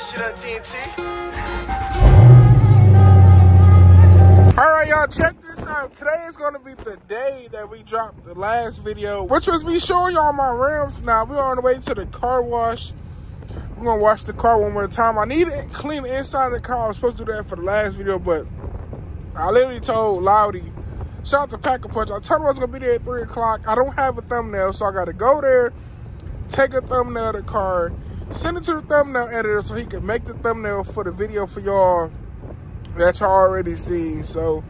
shit up, TNT. All right, y'all, check this out. Today is going to be the day that we dropped the last video, which was me showing y'all my rims. Now, we're on the way to the car wash. We're going to wash the car one more time. I need to clean the inside of the car. I was supposed to do that for the last video, but I literally told Loudy, shout out to Pack a Punch. I told him I was going to be there at 3 o'clock. I don't have a thumbnail, so I got to go there, take a thumbnail of the car, send it to the thumbnail editor so he can make the thumbnail for the video for y'all that y'all already seen. So,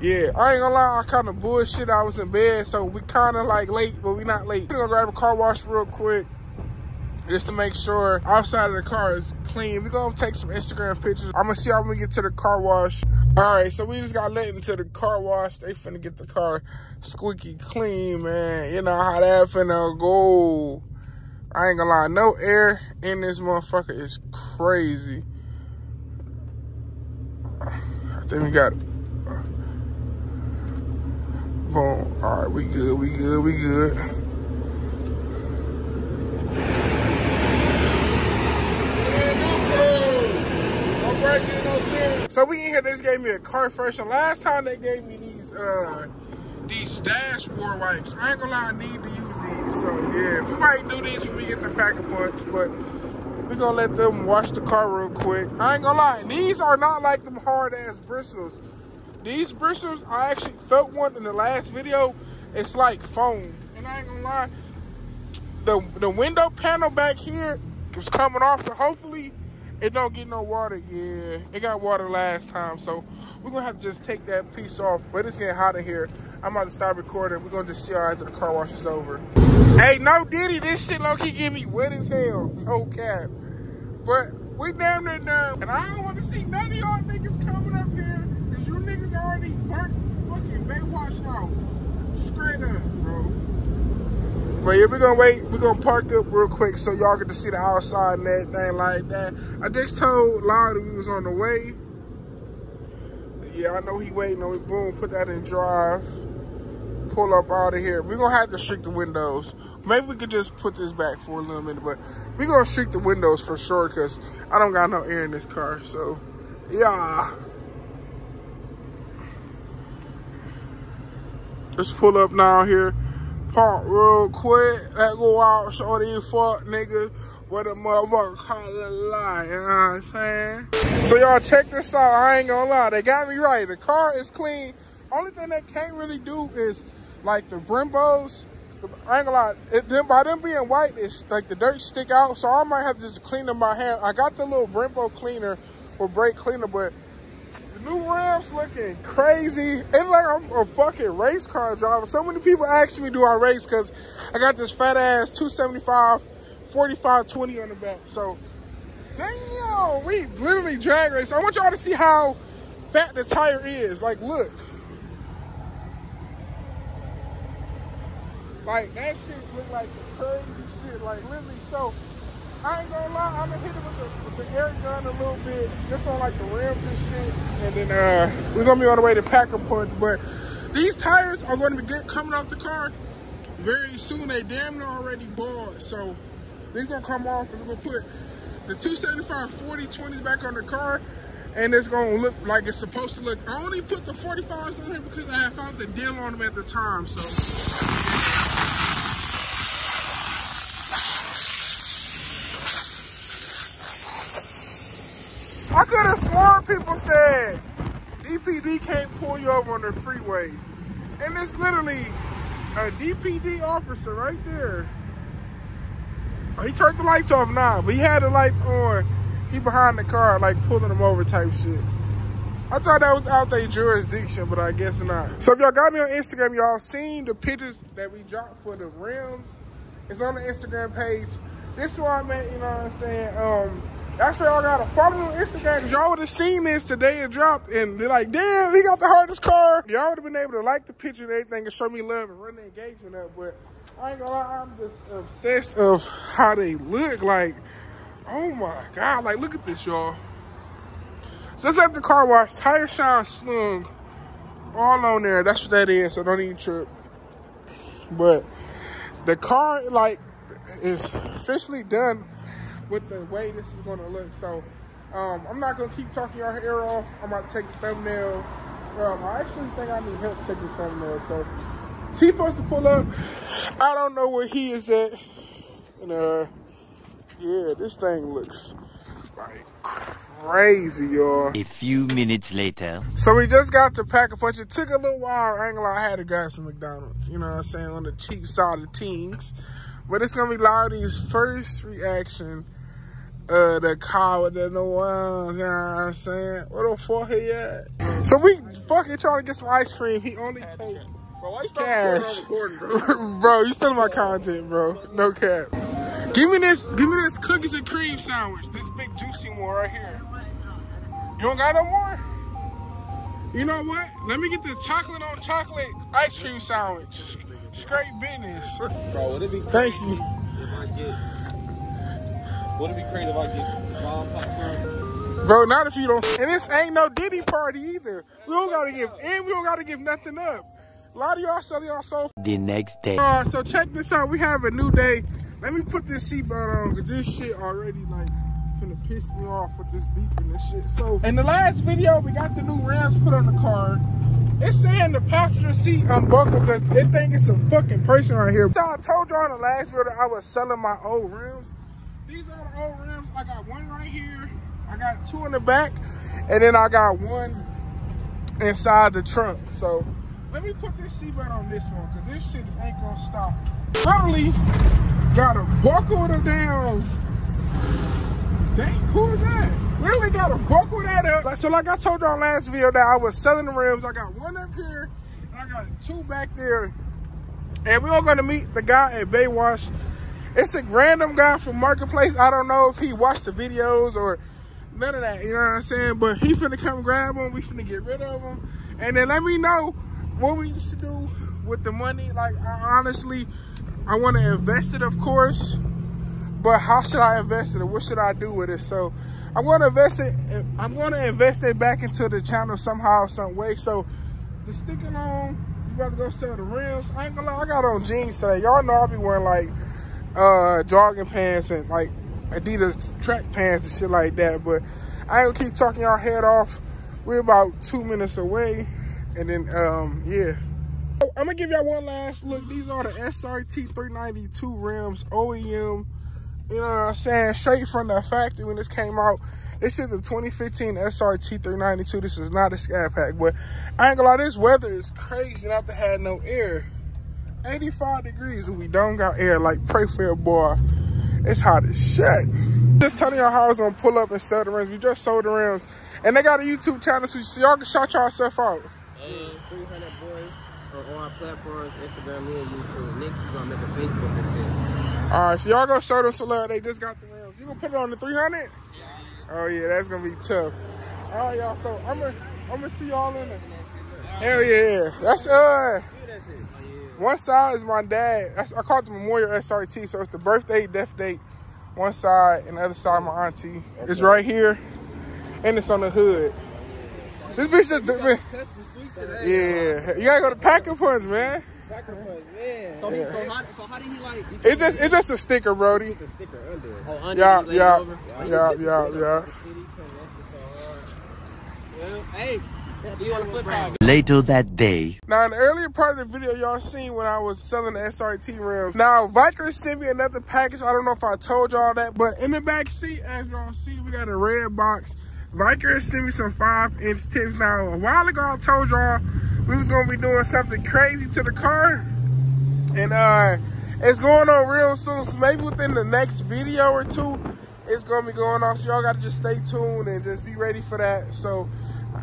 yeah, I ain't gonna lie, I kind of bullshit. I was in bed, so we kind of like late, but we not late. We're gonna grab a car wash real quick just to make sure outside of the car is clean. We're gonna take some Instagram pictures. I'm gonna see how we get to the car wash. All right, so we just got let into the car wash. They finna get the car squeaky clean, man. You know how that finna go. I ain't gonna lie, no air in this motherfucker is crazy. I think we got it. Boom. All right, we good, we good, we good. So we in here, they just gave me a car freshener. Last time they gave me these uh these dashboard wipes. I ain't gonna lie, I need to use. So yeah, we might do these when we get the pack a punch, but we're gonna let them wash the car real quick. I ain't gonna lie, these are not like them hard ass bristles. These bristles, I actually felt one in the last video. It's like foam. And I ain't gonna lie, the the window panel back here is coming off, so hopefully it don't get no water. Yeah, it got water last time, so we're gonna have to just take that piece off. But it's getting hot in here. I'm about to start recording. We're gonna just see how after the car wash is over. Hey, no Diddy, this shit low key give me wet as hell. No cap. But we damn near done. And I don't want to see none of y'all niggas coming up here because you niggas already burnt fucking Baywatch out. Straight up, bro. But yeah, we're gonna wait. We're gonna park up real quick so y'all get to see the outside and everything like that. I just told Loudy we was on the way. Yeah, I know he waiting on me. Boom, put that in drive. Pull up out of here. We're gonna have to shrink the windows. Maybe we could just put this back for a little minute, but we're gonna shrink the windows for sure because I don't got no air in this car. So, yeah. Let's pull up now here. Park real quick. Let go out. Show these fuck niggas what a motherfucker call a lie. You know what I'm saying? So y'all check this out. I ain't gonna lie. They got me right. The car is clean. Only thing they can't really do is like the Brembos. I ain't gonna lie. It, them, by them being white, it's like the dirt stick out. So I might have to just clean them by hand. I got the little Brembo cleaner or brake cleaner, but the new rims looking crazy. It's like I'm a fucking race car driver. So many people ask me, do I race? Because I got this fat ass 275, 45, 20 on the back. So, damn, we literally drag race. I want y'all to see how fat the tire is. Like, look. Like, that shit look like some crazy shit. Like, literally, so I ain't gonna lie, I'm gonna hit it with the, with the air gun a little bit, just on like the rims and shit. And then uh, we're gonna be on the way to Pack a Punch. But these tires are gonna be get, coming off the car very soon. They damn near already bought. So these gonna come off and we're gonna put the 275 40 20s back on the car. And it's gonna look like it's supposed to look. I only put the 45s on here because I had found the deal on them at the time. So I could have sworn people said DPD can't pull you over on the freeway. And it's literally a DPD officer right there. Oh, he turned the lights off now, but he had the lights on. He behind the car, like pulling them over type shit. I thought that was out their jurisdiction, but I guess not. So if y'all got me on Instagram, y'all seen the pictures that we dropped for the rims. It's on the Instagram page. This is why I you know what I'm saying? Um, that's why y'all gotta follow me on Instagram y'all would have seen this today it dropped and they're like, damn, he got the hardest car. Y'all would have been able to like the picture and everything and show me love and run the engagement up. But I ain't gonna lie, I'm just obsessed of how they look. Like, oh my God, like look at this, y'all. So let's let the car wash, tire shine slung all on there. That's what that is, so don't even trip. But the car, like, is officially done with the way this is gonna look. So um, I'm not gonna keep talking your hair off. I'm about to take the thumbnail. Um, I actually think I need help taking the thumbnail. So T supposed to pull up. I don't know where he is at. And uh, yeah, this thing looks like crazy, y'all. A few minutes later. So we just got to pack a punch. It took a little while. I ain't gonna lie, I had to grab some McDonald's. You know what I'm saying? On the cheap side of things. But it's gonna be Loudie's first reaction uh the car with the no ones, you know what I'm saying? Where the fuck he at? So we fucking trying to get some ice cream. He only take Bro, why you cash. recording, bro? bro, you still my content, bro. No cap. Give me this, give me this cookies and cream sandwich. This big juicy one right here. You don't got no more? You know what? Let me get the chocolate on chocolate ice cream sandwich. Straight business. Bro, would it be Thank you. If I. Would it be crazy if I get bomb popcorn? Bro, not if you don't. And this ain't no Diddy party either. We don't gotta give, and we don't gotta give nothing up. A lot of y'all sell y'all so. The next day. All right, so check this out. We have a new day. Let me put this seatbelt on because this shit already like finna piss me off with this beeping and shit. So in the last video, we got the new rims put on the car. It's saying the passenger seat unbuckled because it think it's a fucking person right here. So I told y'all in the last video that I was selling my old rims. These are the old rims. I got one right here. I got two in the back. And then I got one inside the trunk. So let me put this seatbelt on this one because this shit ain't gonna stop. Literally gotta buckle the down. Dang, who is that? Literally gotta buckle that up. Like, so like I told y'all last video that I was selling the rims. I got one up here and I got two back there. And we are gonna meet the guy at Baywatch. It's a random guy from Marketplace. I don't know if he watched the videos or none of that, you know what I'm saying? But he finna come grab them. We finna get rid of them. And then let me know what we used to do with the money. Like, I, honestly, I want to invest it, of course. But how should I invest it? Or what should I do with it? So I'm going to invest it. I'm going to invest it back into the channel somehow, some way. So just stick along. You to go sell the rims. I ain't gonna lie, I got on jeans today. Y'all know I'll be wearing like uh jogging pants and like Adidas track pants and shit like that. But I ain't gonna keep talking y'all head off. We're about two minutes away. And then, um, yeah. I'm gonna give y'all one last look. These are the SRT 392 rims, OEM. You know what I'm saying? Straight from the factory when this came out. This is the 2015 SRT 392. This is not a scat pack, but I ain't gonna lie, this weather is crazy not to have no air. 85 degrees and we don't got air. Like, pray for your boy. It's hot as shit. Just telling y'all how I was gonna pull up and sell the rims. We just sold the rims. And they got a YouTube channel, so y'all can shout yourself out. And 300 boys on all our platforms, Instagram and YouTube. Next, we're gonna make a Facebook and shit. All right, so y'all gonna show them so they just got the rims. You gonna put it on the 300? Yeah. Oh yeah, that's gonna be tough. All right, y'all. So I'm gonna I'm gonna see y'all in there. Hell yeah, that's uh. One side is my dad. That's, I call it the Memorial SRT, so it's the birthday, death date. One side, and the other side, my auntie. It's right here, and it's on the hood. This bitch just, man, yeah. You gotta go to Pack a Punch, man. So, he, so, how, so how did he like? He It's just, it's just a sticker, Brody. put the sticker under it. Oh, under Yeah, it, laid yeah, yeah, yeah, yeah. Well, hey, Later that day. Now, in the earlier part of the video, y'all seen when I was selling the SRT rims. Now, Vicrez sent me another package. I don't know if I told y'all that, but in the back seat, as y'all see, we got a red box. Vicrez sent me some five-inch tips. Now, a while ago, I told y'all we was gonna be doing something crazy to the car, and uh, it's going on real soon. So maybe within the next video or two, it's gonna be going on. So y'all gotta just stay tuned and just be ready for that. So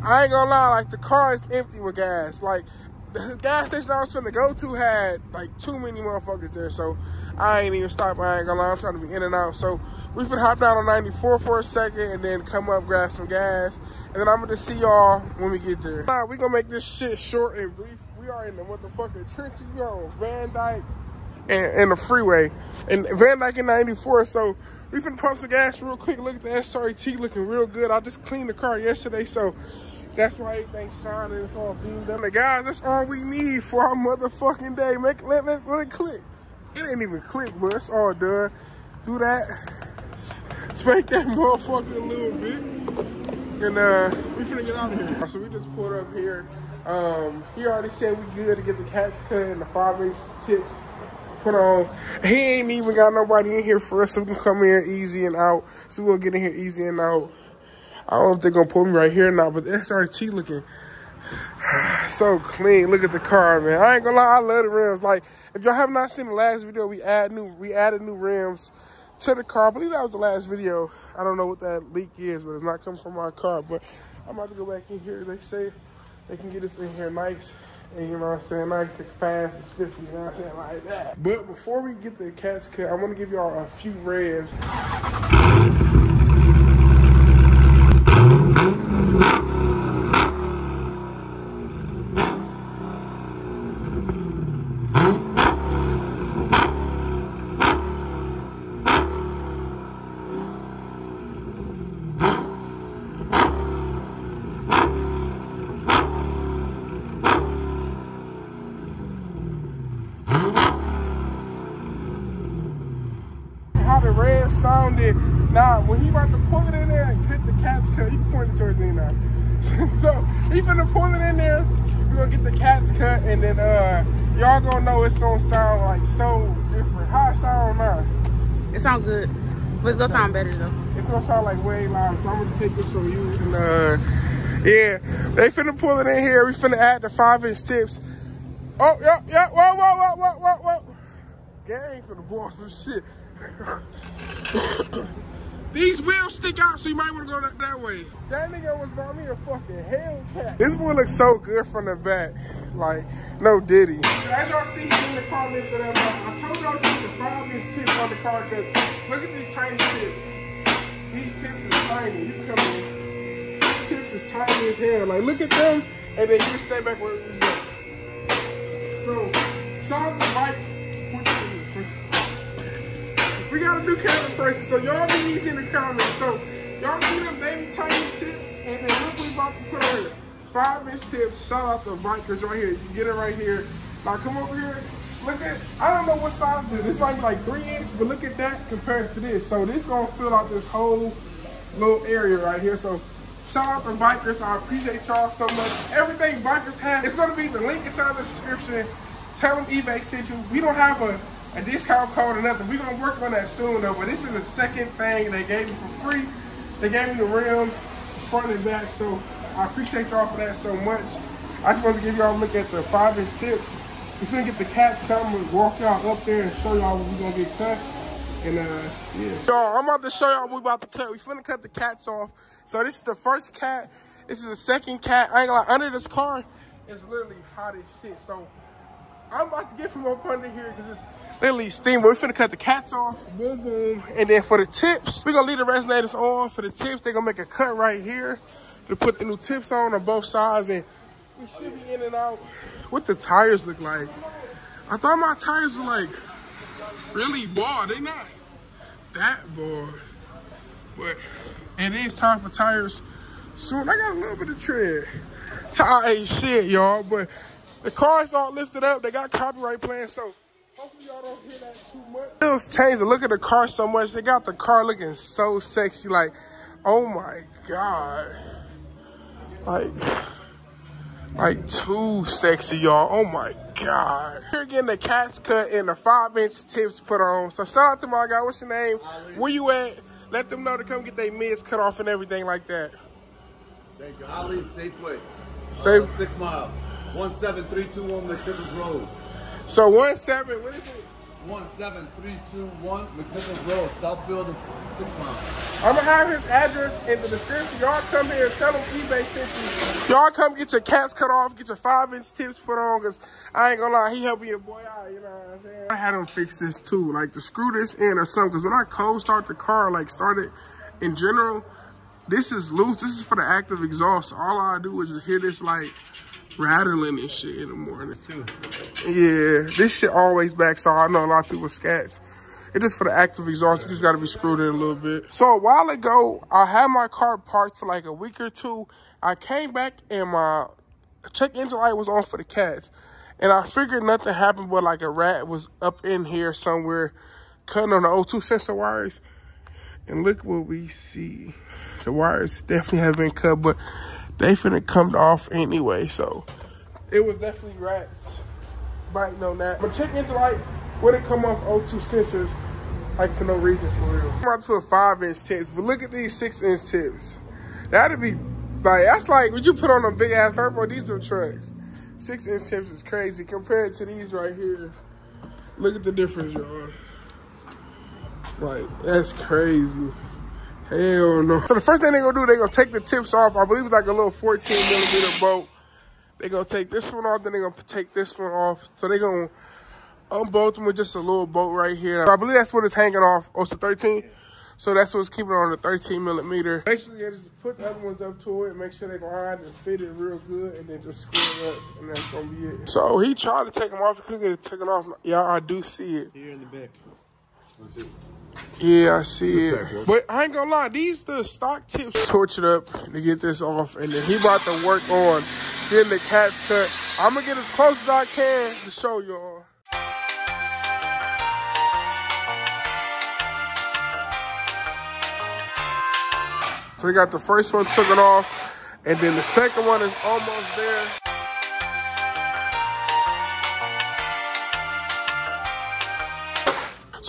I ain't gonna lie, like the car is empty with gas. Like the gas station I was trying to go to had like too many motherfuckers there. So I ain't even stopped. I ain't gonna lie, I'm trying to be in and out. So we can hop down on 94 for a second and then come up, grab some gas. And then I'm gonna see y'all when we get there. Nah, we gonna make this shit short and brief. We are in the motherfucking trenches. We are on Van Dyke and, and the freeway. And Van Dyke in 94. So we finna pump some gas real quick. Look at the SRT looking real good. I just cleaned the car yesterday, so that's why everything's shining. It's all beamed up. And guys, that's all we need for our motherfucking day. Make let, let, let it click. It ain't even click, but it's all done. Do that. spank that motherfucker a little bit. And uh, we finna get out of here. So we just pulled up here. Um, he already said we good to get the cats cut and the five inch tips put on. He ain't even got nobody in here for us, so we can come here easy and out. So gonna get in here easy and out. I don't know if they're gonna pull me right here or not, but the SRT looking so clean. Look at the car, man. I ain't gonna lie, I love the rims. Like, if y'all have not seen the last video, we add new we added new rims to the car. I believe that was the last video. I don't know what that leak is, but it's not coming from our car. But I'm about to go back in here. They say they can get us in here nice. And you know what I'm saying? Nice and fast as 50, you know what I'm saying? Like that. But before we get the cats cut, I want to give y'all a few revs. how the rev sounded. Now, when he about to pull it in there and cut the cat's cut, you can point it towards me now. so he finna pull it in there. We're gonna get the cat's cut, and then uh, y'all gonna know it's gonna sound like so different. How it sound now? It sounds good, but it's gonna sound better though. It's gonna sound like way louder. So I'm gonna take this from you, and uh, yeah, they finna pull it in here. We finna add the five inch tips. Oh, yeah, yeah, whoa, whoa, whoa, whoa, whoa, whoa. Gang finna blow some shit. These wheels stick out, so you might want to go that, that way. That nigga was bought me a fucking Hellcat. This boy looks so good from the back. Like, no diddy. So as y'all see in the car lifted up, I told y'all to put the five inch tips on the car because look at these tiny tips. These tips is tiny. You come in. These tips is tiny as hell. Like, look at them, and then you stay back where was at. So, shout out to Mike. We got a new camera person, so y'all be easy in the comments. So y'all see them baby tiny tips, and then look we about to put on here. Five inch tips. Shout out to Vicrez right here. You get it right here. Now come over here. Look at, I don't know what size this is. This might be like three inch, but look at that compared to this. So this gonna fill out this whole little area right here. So shout out to Vicrez. I appreciate y'all so much. Everything Vicrez have, it's gonna be the link inside the description. Tell them eBay sent you. We don't have a a discount code or nothing. We're gonna work on that soon though, but this is the second thing they gave me for free. They gave me the rims, front and back, so I appreciate y'all for that so much. I just wanted to give y'all a look at the five inch tips. We're gonna get the cats come and walk y'all up there and show y'all what we're gonna get cut. And uh, yeah. Y'all, I'm about to show y'all what we about to cut. We finna cut the cats off. So this is the first cat. This is the second cat. I ain't gonna lie, under this car, it's literally hot as shit. So I'm about to get from up under here because it's literally steam. We're finna cut the cats off. Boom, boom. And then for the tips, we're gonna leave the resonators on. For the tips, they're gonna make a cut right here to put the new tips on on both sides. And we should be in and out. What the tires look like? I thought my tires were like really bald. They not that bald. But it is time for tires soon. I got a little bit of tread. Tire ain't shit, y'all. But the car's all lifted up. They got copyright playing, so hopefully y'all don't hear that too much. It's changed the look of the car so much. They got the car looking so sexy. Like, oh my God. Like, like too sexy, y'all. Oh my God. Here getting the cat's cut and the five inch tips put on. So shout out to my guy. What's your name? Where you at? Let them know to come get their mids cut off and everything like that. Thank you. Ali Safeway. Safe. Uh, six mile. 17321 McNichols Road. So one seven, what is it? 17321 McNichols Road. Southfield six miles. I'm gonna have his address in the description. Y'all come here and tell him eBay sent you. Y'all come get your cats cut off, get your five inch tips put on, cause I ain't gonna lie, he helping your boy out, you know what I'm saying? I had him fix this too, like to screw this in or something, cause when I cold start the car, like started in general, this is loose. This is for the active exhaust. All I do is just hear this like rattling and shit in the morning. Yeah, this shit always backs off. I know a lot of people scats. It is for the active exhaust. It just got to be screwed in a little bit. So a while ago, I had my car parked for like a week or two. I came back and my check engine light was on for the cats. And I figured nothing happened but like a rat was up in here somewhere cutting on the O2 sensor wires. And look what we see. The wires definitely have been cut, but they finna come off anyway. So it was definitely rats biting on that. But check into light when it come off O2 sensors, like for no reason for real. I'm about to put five inch tips, but look at these six inch tips. That'd be like that's like would you put on a big ass turbo diesel trucks? Six inch tips is crazy compared to these right here. Look at the difference, y'all. Like that's crazy. Hell no. So the first thing they gonna do, they gonna take the tips off. I believe it's like a little 14 millimeter bolt. They gonna take this one off, then they gonna take this one off. So they gonna unbolt them with just a little bolt right here. I believe that's what it's hanging off. Oh, it's a 13. So that's what's keeping it on the 13 millimeter. Basically, I just put the other ones up to it, and make sure they lined and fit it real good, and then just screw it up, and that's gonna be it. So he tried to take them off, he couldn't get it taken off. Yeah, I do see it. Here in the back. Yeah, I see it. But I ain't gonna lie, these the stock tips tortured up to get this off, and then he about to work on getting the cats cut. I'm gonna get as close as I can to show y'all. So we got the first one took it off, and then the second one is almost there.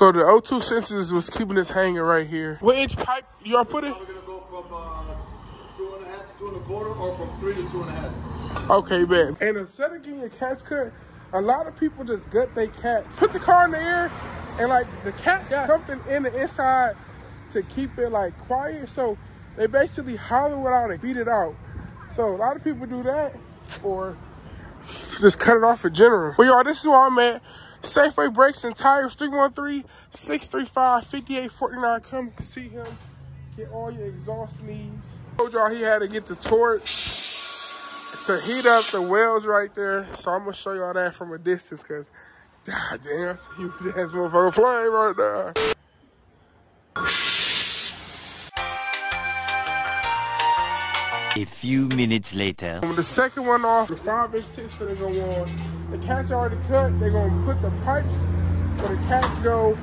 So the O2 sensors was keeping this hanging right here. What inch pipe y'all put it? We're gonna go from uh, two and a half to two and a quarter, or from three to two and a half. Okay, man. And instead of getting your cats cut, a lot of people just gut their cats. Put the car in the air, and like the cat got something in the inside to keep it like quiet. So they basically hollow it out and beat it out. So a lot of people do that, or just cut it off in general. Well, y'all, this is where I'm at. Safeway Brakes and Tires, 313-635-5849. Come see him. Get all your exhaust needs. Told y'all he had to get the torch to heat up the wells right there. So I'm gonna show y'all that from a distance because god damn, that's a huge ass motherfucker flame right there. A few minutes later. With the second one off, the five inch tips for to go on. The cats are already cut. They're gonna put the pipes where the cats go,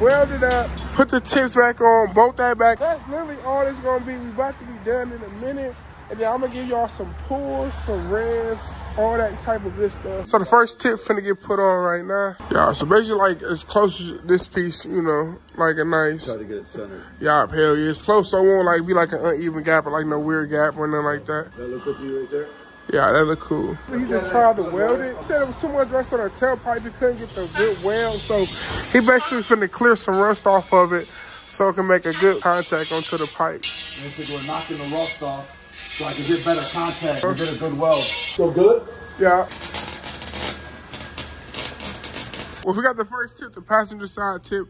weld it up, put the tips back on, bolt that back. That's literally all it's gonna be. We about to be done in a minute. And then I'm gonna give y'all some pulls, some revs, all that type of good stuff. So the first tip finna get put on right now. Yeah, so basically like as close as this piece, you know, like a nice. Try to get it centered. Yeah, hell yeah, it's close. So it won't like be like an uneven gap or like no weird gap or nothing like that. That look good you right there? Yeah, that look cool. He just tried to weld it. He said it was too much rust on the tailpipe. He couldn't get the good weld. So he basically finna clear some rust off of it so it can make a good contact onto the pipe. Basically, we're knocking the rust off so I can get better contact and get a good weld. So good? Yeah. Well, we got the first tip, the passenger side tip,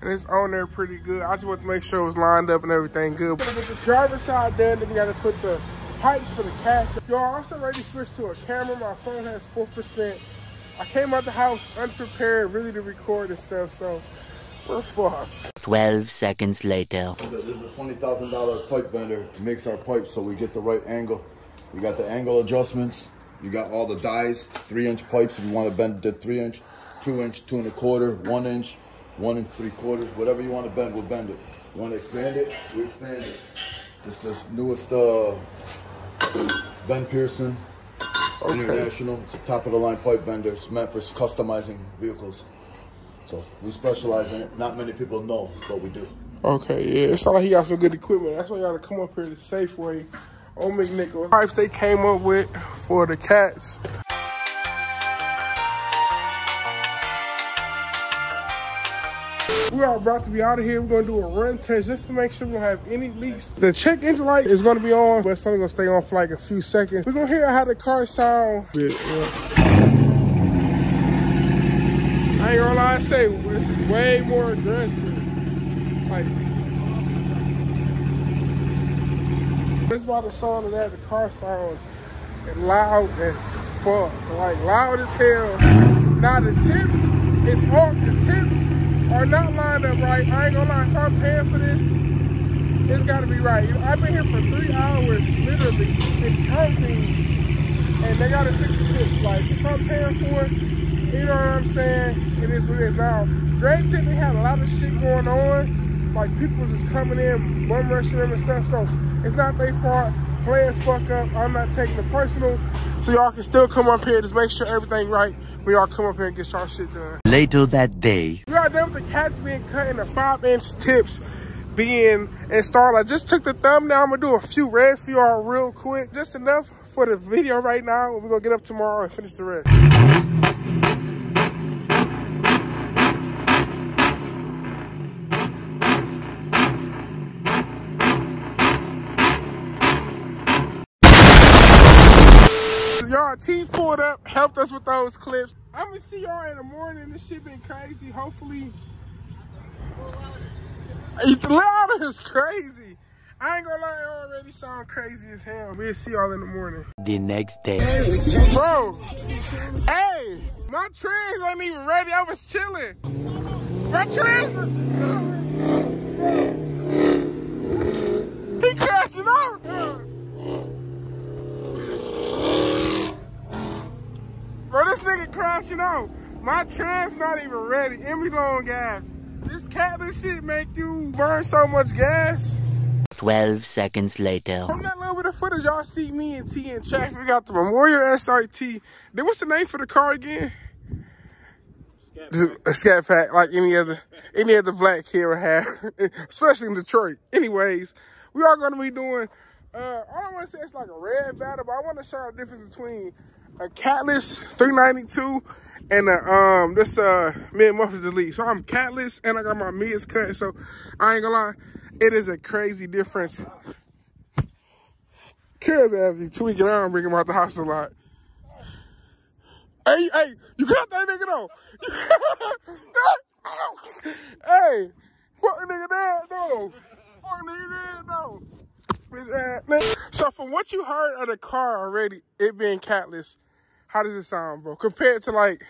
and it's on there pretty good. I just want to make sure it was lined up and everything good. We're get the driver's side done, then we gotta put the pipes for the cats. Yo, I'm also ready to switch to a camera. My phone has 4%. I came out the house unprepared, really to record and stuff, so we're fucked. 12 seconds later. This is a twenty thousand dollar pipe bender. It makes our pipes so we get the right angle. We got the angle adjustments. You got all the dies, three inch pipes if you want to bend the three inch, two inch, two and a quarter, one inch, one and three quarters, whatever you want to bend, we'll bend it. You want to expand it, we expand it. This the newest uh, Ben Pearson International. It's a top of the line pipe bender. It's meant for customizing vehicles. So we specialize in it. Not many people know, but we do. Okay, yeah, it sounds like he got some good equipment. That's why y'all to come up here to Safeway on McNichols. Pipes they came up with for the cats. We are about to be out of here. We're gonna do a run test just to make sure we don't have any leaks. The check engine light is gonna be on, but it's only gonna stay on for like a few seconds. We're gonna hear how the car sound. Yeah, yeah. I ain't gonna lie, I say it's way more aggressive. Like, it's about the sound of that. The car sounds loud as fuck. Like, loud as hell. Now, the tips, it's off. The tips are not lined up right. I ain't gonna lie, if I'm paying for this, it's gotta be right. I've been here for three hours, literally, and counting, and they got a fix the tips. Like, if I'm paying for it, you know what I'm saying? It is what it is. Now, Great Tip, they had a lot of shit going on. like people was just coming in, bum rushing them and stuff. So it's not their fault. Plans fuck up. I'm not taking it personal. So y'all can still come up here, just make sure everything right. We all come up here and get y'all shit done. Later that day. We are done with the cats being cut and the five inch tips being installed. I just took the thumbnail. I'm gonna do a few reds for y'all real quick. Just enough for the video right now. We're gonna get up tomorrow and finish the rest. Y'all, T pulled up, helped us with those clips. I'm gonna see y'all in the morning. This shit been crazy. Hopefully, it's louder is crazy. I ain't gonna lie, it already sound crazy as hell. We'll see y'all in the morning. The next day. Bro, hey, my trans ain't even ready. I was chilling. My trans, he crashing out. Bro, this nigga crashing out. My trans not even ready. And we low on gas. This catless shit make you burn so much gas. 12 seconds later. From that little bit of footage, y'all see me and T in traffic. We got the Memorial SRT. Then what's the name for the car again? Just a scat pack, like any other any other black kid would have, especially in Detroit. Anyways, we are going to be doing. Uh, I don't want to say it's like a red battle, but I want to show the difference between a Catless 392 and a um this uh mid muffler delete. So I'm Catless and I got my mids cut. So I ain't gonna lie, it is a crazy difference. Cuz as me tweaking out and bring him out the house a lot. Hey, hey, you got that nigga though. hey, fuck nigga dead though. Fuck nigga dead though. Ass nigga. So from what you heard of the car already, it being catless, how does it sound, bro? Compared to like,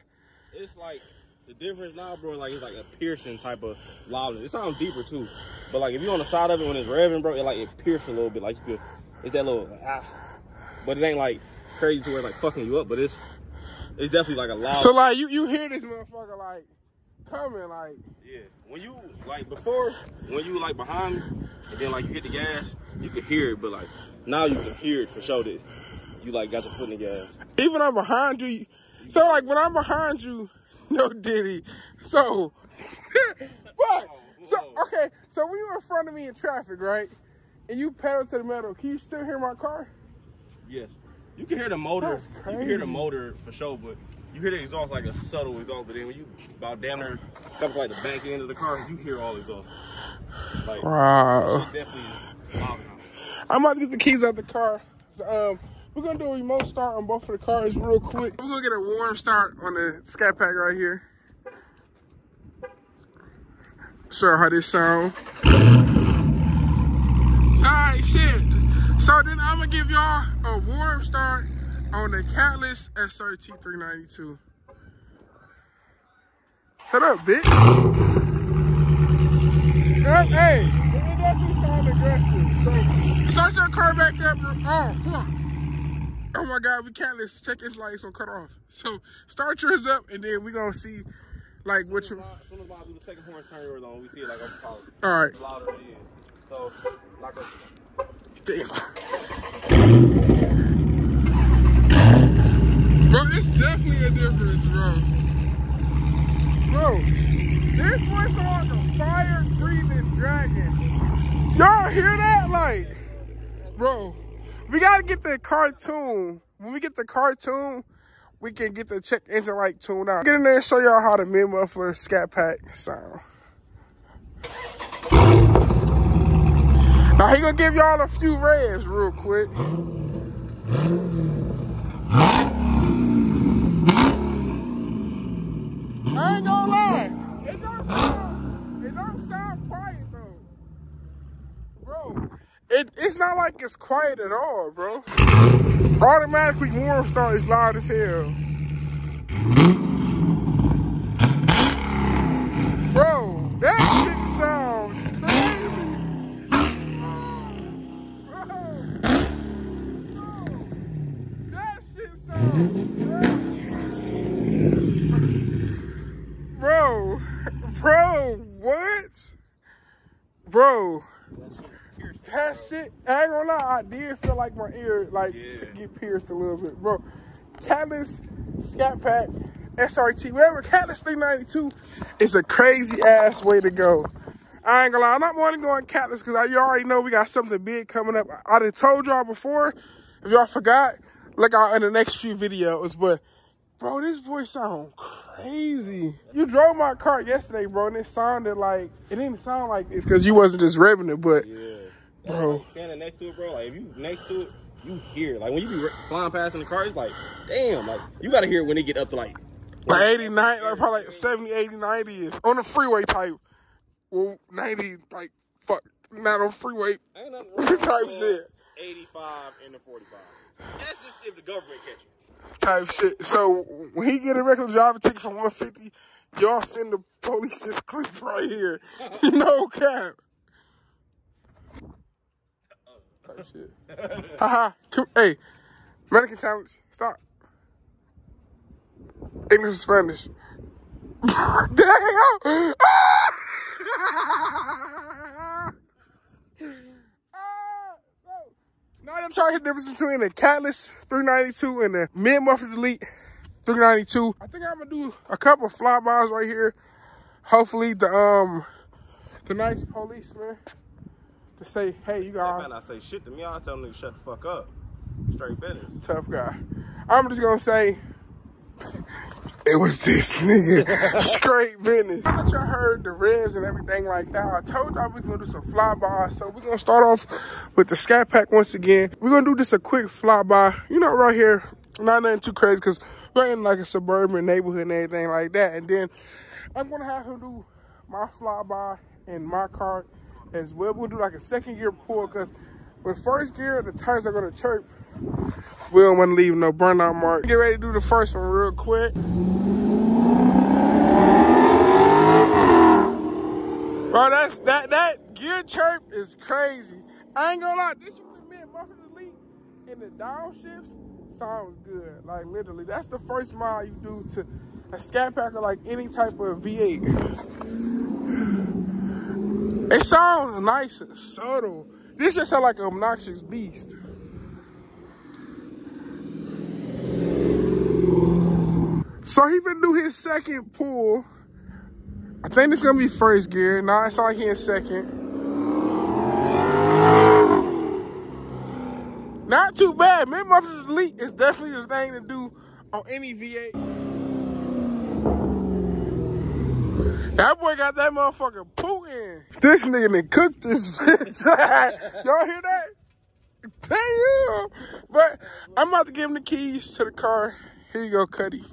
It's like the difference now, bro. Like it's like a piercing type of loudness. It sounds deeper too, but like if you're on the side of it when it's revving, bro, it like it pierces a little bit. Like you could, it's that little ah, but it ain't like crazy to where it's like fucking you up. But it's it's definitely like a loud. so like you you hear this motherfucker like coming like, Yeah, when you like before, when you like behind me, and then like you hit the gas, you could hear it, but like now you can hear it for sure that you like got your foot in the gas. even I'm behind you. So like when I'm behind you, no Diddy. So, what? So okay. So when you're in front of me in traffic, right? And you pedal to the metal, can you still hear my car? Yes, you can hear the motor. That's You can hear the motor for sure, but you hear the exhaust like a subtle exhaust. But then when you about damn near comes like the back end of the car, you hear all exhaust. Like Wow. definitely. I'm about to get the keys out the car. So, um, we're gonna do a remote start on both of the cars real quick. We're gonna get a warm start on the Scat Pack right here. Show how this sound. Alright, shit. So then I'm gonna give y'all a warm start on the Catless SRT 392. Shut up, bitch. Hey, hey, it definitely sound aggressive. So start your car back up. Oh, fuck. Oh my God, we can't let's check its lights on cut off. So start yours up and then we gonna see like what you As soon as I do the second horn turn yours on, we see it like on power. all right. Louder it is. So like a Damn. Bro, it's definitely a difference, bro. Bro, this voice like a fire breathing dragon. Y'all hear that? Like, bro, we gotta get the cartoon. When we get the cartoon, we can get the check engine light tuned out. Get in there and show y'all how the mid muffler scat pack sound. Now he gonna give y'all a few revs real quick. I ain't gonna lie. It don't sound, it don't sound quiet though. Bro, it, it's not like it's quiet at all, bro. Automatically warm start is loud as hell. Bro, that shit sounds bro, that shit sounds crazy. Bro, bro, what? bro. Shit, I ain't gonna lie, I did feel like my ear like Yeah. get pierced a little bit, bro. Catless, Scat Pack, SRT, whatever. Catless 392 is a crazy ass way to go. I ain't gonna lie, I'm not wanting to go on Catless because you already know we got something big coming up. I done told y'all before. If y'all forgot, look out in the next few videos. But bro, this boy sound crazy. You drove my car yesterday, bro, and it sounded like it didn't sound like it's because you wasn't just revving it, but Yeah. Bro. Like, standing next to it, bro. Like if you next to it, you hear. Like when you be flying past in the car, it's like, damn. Like you gotta hear it when they get up to like. like 89, like probably like 70, 80, 90 is on the freeway type. Well, 90, like fuck, not on freeway. Ain't nothing wrong Type shit. 85 and the 45. That's just if the government catch you. type shit. So when he get a regular driver ticket for 150, y'all send the police this clip right here. no cap. Type shit. Haha. Hey, American challenge. Stop. English and Spanish. Damn! Ah, now I'm trying to hit the difference between the Catless 392 and the mid muffler delete 392. I think I'm gonna do a couple of flybys right here. Hopefully the um the nice policeman to say, hey, you guys better not say shit to me. I'll tell them to shut the fuck up. Straight business. tough guy. I'm just gonna say it was this nigga straight business. Now that y'all heard the revs and everything like that, I told y'all we was gonna do some flybys. So we're gonna start off with the Scat Pack once again. We're gonna do just a quick flyby, you know, right here. Not nothing too crazy because we're in like a suburban neighborhood and everything like that. And then I'm gonna have him do my flyby in my car as well. We'll do like a second gear pull because with first gear, the tires are gonna chirp. We don't want to leave no burnout mark. Get ready to do the first one real quick. Bro, that's that that gear chirp is crazy. I ain't gonna lie, this with the mid muffler delete and the downshifts sounds good. Like literally, that's the first mile you do to a scat pack or like any type of V8. It sounds nice and subtle. This just sounds like an obnoxious beast. So he been do his second pull. I think it's gonna be first gear. Nah, it's like he in second. Not too bad. Mid muffler delete is definitely the thing to do on any V8. That boy got that motherfucker Putin. This nigga done cooked this bitch. Y'all hear that? Damn. But I'm about to give him the keys to the car. Here you go, Cuddy.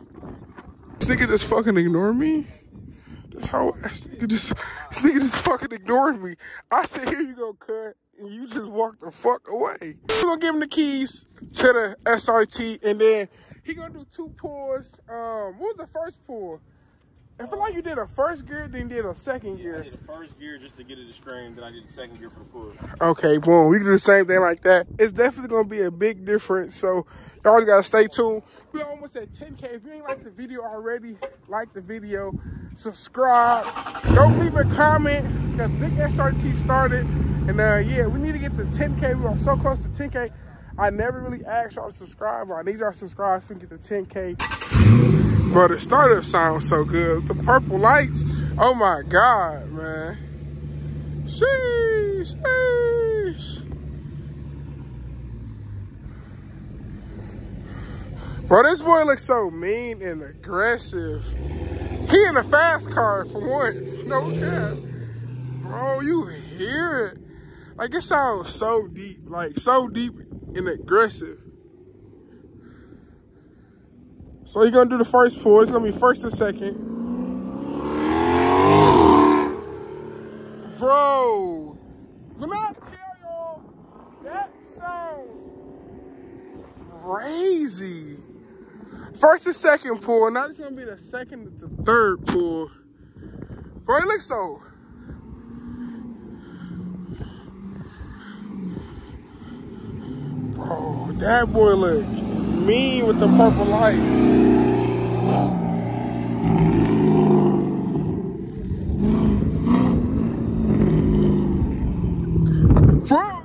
This nigga just fucking ignored me. This whole ass nigga just, this nigga just fucking ignored me. I said, here you go, cut. And you just walked the fuck away. We're gonna give him the keys to the SRT and then he gonna do two pulls. Um, what was the first pull? I feel like you did a first gear, then did a second I gear. did the first gear just to get it to scream, then I did the second gear for the pull. Okay, boom. We can do the same thing like that. It's definitely gonna be a big difference. So y'all gotta stay tuned. We almost at 10k. If you ain't like the video already, like the video, subscribe. Don't leave a comment because Big SRT started. And uh yeah, we need to get to 10k. We are so close to 10k. I never really asked y'all to subscribe, but I need y'all to subscribe so we can get to 10k. Bro, the startup sounds so good. The purple lights. Oh my god, man. Sheesh, sheesh. Bro, this boy looks so mean and aggressive. He in a fast car for once. No cap. Bro, you hear it. Like it sounds so deep. Like so deep and aggressive. So he gonna do the first pull. It's gonna be first and second. Bro, when I tell y'all, that sounds crazy. First and second pull. Now it's gonna be the second to the third pull. Bro, it looks so. Bro, that boy look me with the purple lights. Fruit!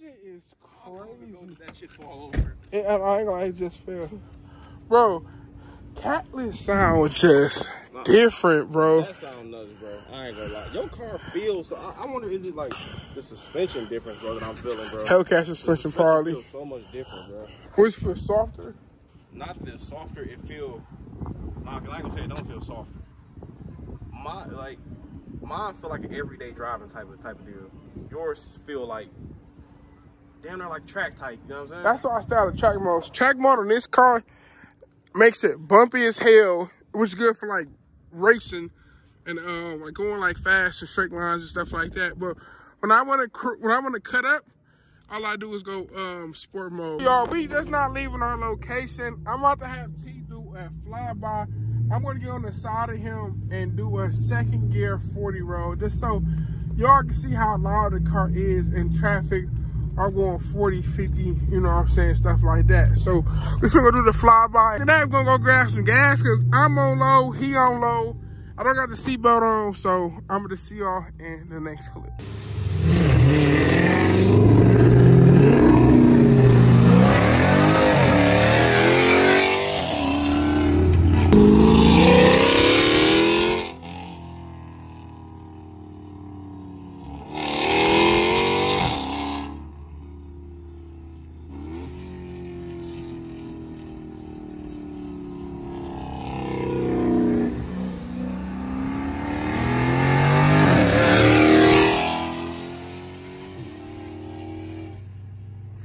Shit is crazy. That shit fall over. It, I I ain't gonna lie, it just fell. Bro, Catless sound just different, bro. That sound nuts, bro. I ain't gonna lie. Your car feels. So I, I wonder is it like the suspension difference, bro, that I'm feeling, bro. Hellcat suspension, probably. feels so much different, bro. Which feel softer? Not the softer. It feel. Nah, I ain't gonna say it don't feel softer. My like, mine feel like an everyday driving type of type of deal. Yours feel like. Damn, they're like track type. You know what I'm saying? That's why I style the track mode. Track mode on this car makes it bumpy as hell, which is good for like racing and um like going like fast and straight lines and stuff like that. But when I want to when I want to cut up, all I do is go um sport mode. Y'all, we just not leaving our location. I'm about to have T do a flyby. I'm gonna get on the side of him and do a second gear 40 roll just so y'all can see how loud the car is in traffic. I'm going 40, 50, you know what I'm saying, stuff like that. So we're gonna do the flyby. Today I'm gonna go grab some gas because I'm on low, he on low. I don't got the seatbelt on, so I'm gonna see y'all in the next clip.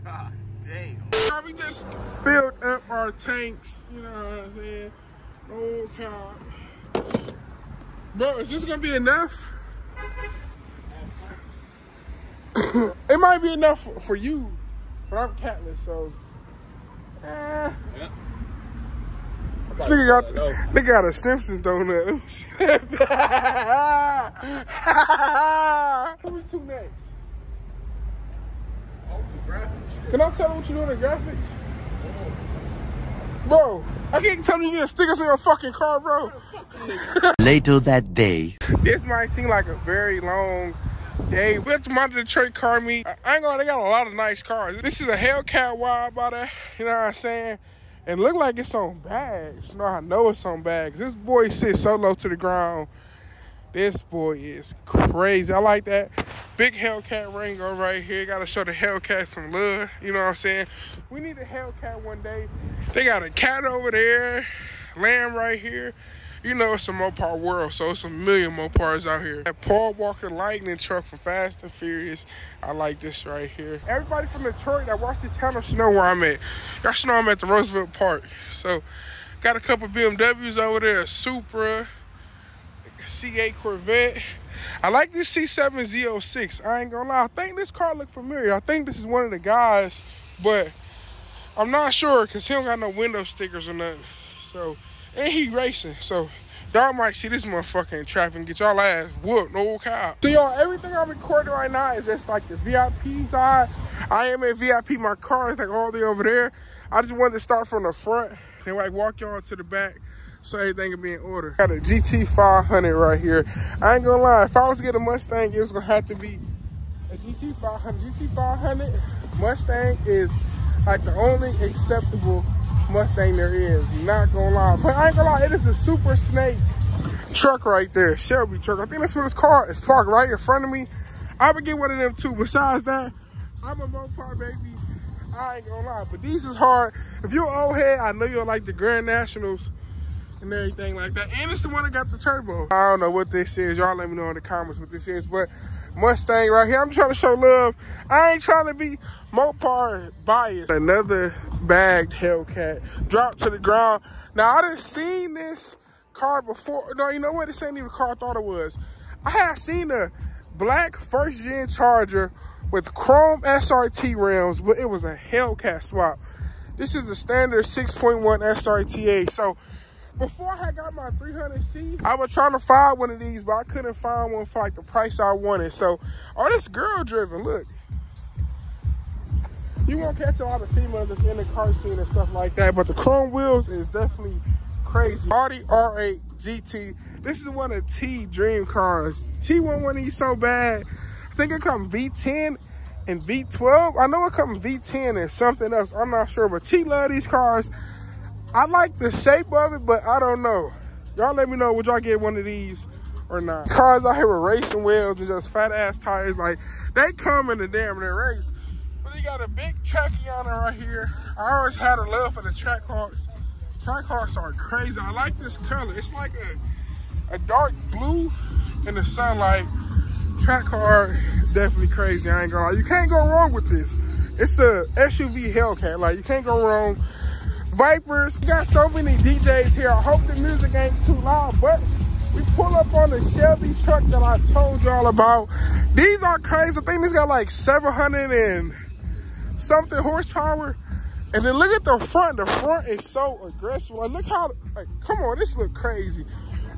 God damn. Now we just filled up our tanks, you know what I'm saying? Oh God. Bro, is this gonna be enough? it might be enough for, for you, but I'm catless, so. Eh. Nigga got, nigga got a Simpsons donut. Who we to next? Can I tell them what you're doing in graphics? Bro, I can't tell you you get stickers on your fucking car, bro. Later that day. This might seem like a very long day. We went to my Detroit car meet. I I ain't gonna, they got a lot of nice cars. This is a Hellcat wide body, you know what I'm saying? And look like it's on bags. You know, I know it's on bags. This boy sits so low to the ground. This boy is crazy. I like that. Big Hellcat Rango right here. Gotta show the Hellcat some love. You know what I'm saying? We need a Hellcat one day. They got a cat over there, lamb right here. You know it's a Mopar world, so it's a million Mopars out here. That Paul Walker Lightning truck from Fast and Furious. I like this right here. Everybody from Detroit that watch this channel should know where I'm at. Y'all should know I'm at the Roosevelt Park. So, got a couple BMWs over there, a Supra, C8 Corvette. I like this C7 Z06. I ain't gonna lie. I think this car look familiar. I think this is one of the guys, but I'm not sure because he don't got no window stickers or nothing. So, and he racing. So, y'all might see this motherfucker in traffic and get y'all ass whooped. No cop. So, y'all, everything I'm recording right now is just like the VIP side. I am in VIP. My car is like all the way over there. I just wanted to start from the front and like walk y'all to the back so everything can be in order. Got a GT 500 right here. I ain't gonna lie, if I was to get a Mustang, it was gonna have to be a GT 500. GT 500 Mustang is like the only acceptable Mustang there is. Not gonna lie, but I ain't gonna lie, it is a Super Snake truck right there, Shelby truck. I think that's what it's called. It's parked right in front of me. I would get one of them too. Besides that, I'm a Mopar baby. I ain't gonna lie, but these is hard. If you're old head, I know you'll like the Grand Nationals and everything like that. And it's the one that got the turbo. I don't know what this is. Y'all let me know in the comments what this is. But Mustang right here. I'm trying to show love. I ain't trying to be Mopar biased. Another bagged Hellcat dropped to the ground. Now I done seen this car before. No, you know what? This ain't even car I thought it was. I had seen a black first gen Charger with chrome SRT rims, but it was a Hellcat swap. This is the standard 6.1 SRT8. So before I got my 300C, I was trying to find one of these, but I couldn't find one for like the price I wanted. So, oh, this girl driven, look. You won't catch a lot of females that's in the car scene and stuff like that, but the chrome wheels is definitely crazy. Audi R8 GT. This is one of T dream cars. T want one of these so bad. I think it comes V10 and V12. I know it comes V10 and something else. I'm not sure, but T love these cars. I like the shape of it, but I don't know. Y'all let me know, would y'all get one of these or not? Cars out here with racing wheels and just fat ass tires, like they come in the damn near race. But you got a big Trackiana right here. I always had a love for the Trackhawks. Trackhawks are crazy. I like this color. It's like a, a dark blue in the sunlight. Track car, definitely crazy. I ain't gonna lie. You can't go wrong with this. It's a SUV Hellcat. Like, you can't go wrong. Vipers, we got so many DJs here. I hope the music ain't too loud, but we pull up on the Shelby truck that I told y'all about. These are crazy. I think this got like 700 and something horsepower. And then look at the front. The front is so aggressive. Like, look how, like, come on, this look crazy.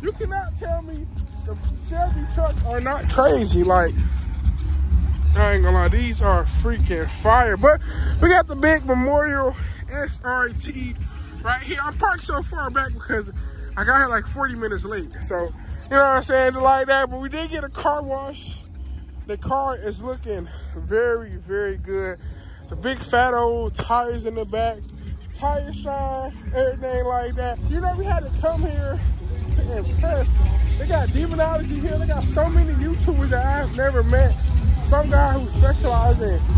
You cannot tell me the Shelby trucks are not crazy. Like, I ain't gonna lie, these are freaking fire. But we got the big Memorial SRT right here. I'm parked so far back because I got here like 40 minutes late. So, you know what I'm saying? Like that. But we did get a car wash. The car is looking very, very good. The big fat old tires in the back. Tire shine, everything like that. You know, we had to come here to impress. They got demonology here. They got so many YouTubers that I've never met. Some guy who specializes in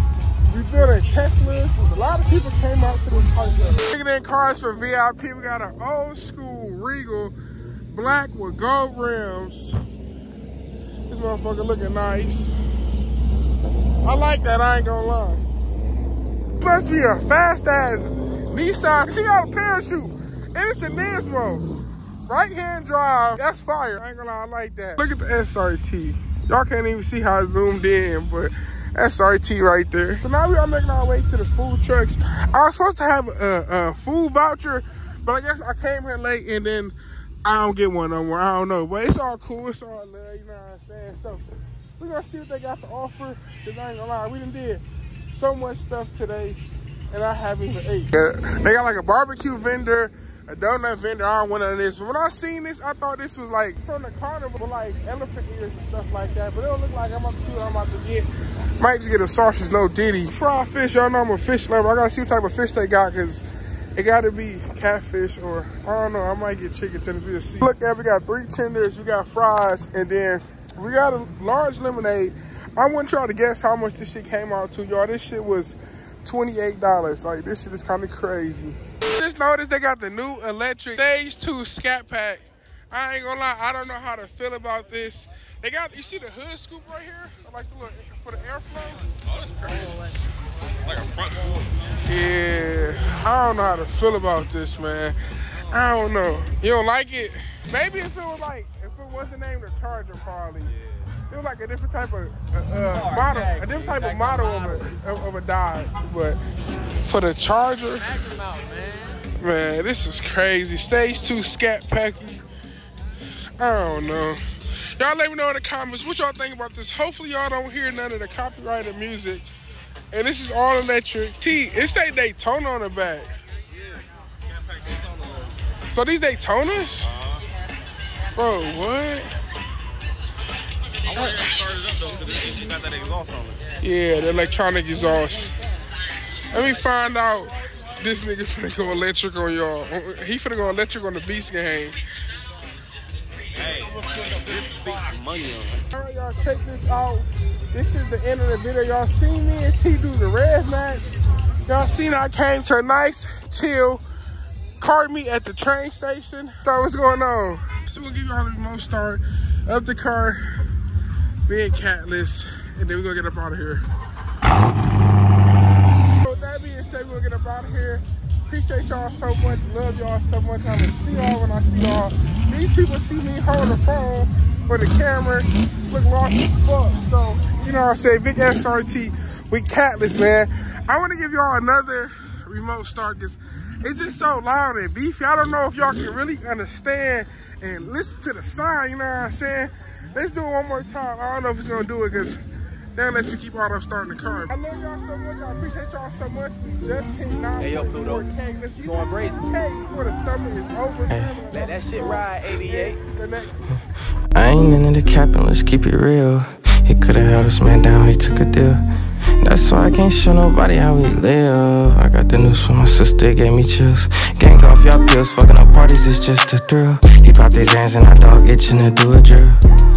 rebuilding Teslas. A lot of people came out to this park. Looking in cars for VIP, we got an old school Regal black with gold rims. This motherfucker looking nice. I like that, I ain't gonna lie. Must be a fast ass Nissan. She got a parachute. And it's a Nismo. Right hand drive. That's fire. I ain't gonna lie, I like that. Look at the SRT. Y'all can't even see how zoomed in, but SRT right there. So now we are making our way to the food trucks. I was supposed to have a, a food voucher, but I guess I came here late and then I don't get one no more. I don't know, but it's all cool. It's all love, you know what I'm saying? So we're gonna see what they got to offer. Cause I ain't gonna lie, we done did so much stuff today and I haven't even ate. They got like a barbecue vendor, a donut vendor. I don't want none of this. But when I seen this, I thought this was like from the carnival, like elephant ears and stuff like that. But it don't look like I'm about to see what I'm about to get. Might just get a sausage, no ditty. Fried fish, y'all know I'm a fish lover. I gotta see what type of fish they got because it gotta be catfish or I don't know. I might get chicken tenders. We'll see. Look at we got three tenders, we got fries, and then we got a large lemonade. I want y'all to guess how much this shit came out to, y'all. This shit was $28. Like, this shit is kind of crazy. Just noticed they got the new electric Stage 2 Scat Pack. I ain't gonna lie, I don't know how to feel about this. They got, you see the hood scoop right here? Like the little, for the airflow? Oh, that's crazy. Like a front scoop. Yeah, I don't know how to feel about this, man. I don't know. You don't like it? Maybe if it was like, if it wasn't named a Charger, probably. It was like a different type of uh, uh, model, a different type of Exactly. model of a, of, a Dodge. But for the Charger, out, man. man, this is crazy. Stage 2 Scat Packy. I don't know. Y'all let me know in the comments what y'all think about this. Hopefully y'all don't hear none of the copyrighted music. And this is all electric. T, it say Daytona on the back. So these Daytonas? Bro, what? Yeah, the electronic exhaust. Let me find out this nigga finna go electric on y'all. He finna go electric on the Beast game. Hey, this speaks money on it. Alright, y'all, check this out. This is the end of the video. Y'all seen me and T do the red match. Y'all seen I came to a nice, chill car meet at the train station. So what's going on? So we'll give you all the remote start of the car, being catless, and then we're gonna get up out of here. So with that being said, we're gonna get up out of here. Appreciate y'all so much. Love y'all so much. I'm gonna see y'all when I see y'all. These people see me holding the phone for the camera. Look lost as fuck. So, you know what I'm saying? Big SRT. We catless, man. I want to give y'all another remote start because it's just so loud and beefy. I don't know if y'all can really understand and listen to the sound, you know what I'm saying? Let's do it one more time. I don't know if it's gonna do it because they don't let you keep auto starting the car. I love y'all so much. I appreciate y'all so much. We just hit 9 Hey, yo, Pluto. Let's You going brazen. K before the summer is over. Let that shit ride, 88. The next I ain't into the capping, let's keep it real. He could've held this man down, he took a deal. That's why I can't show nobody how we live. I got the news from my sister, gave me chills. Gang off y'all pills, fucking up parties, it's just a thrill. He popped his hands and our dog itching to do a drill.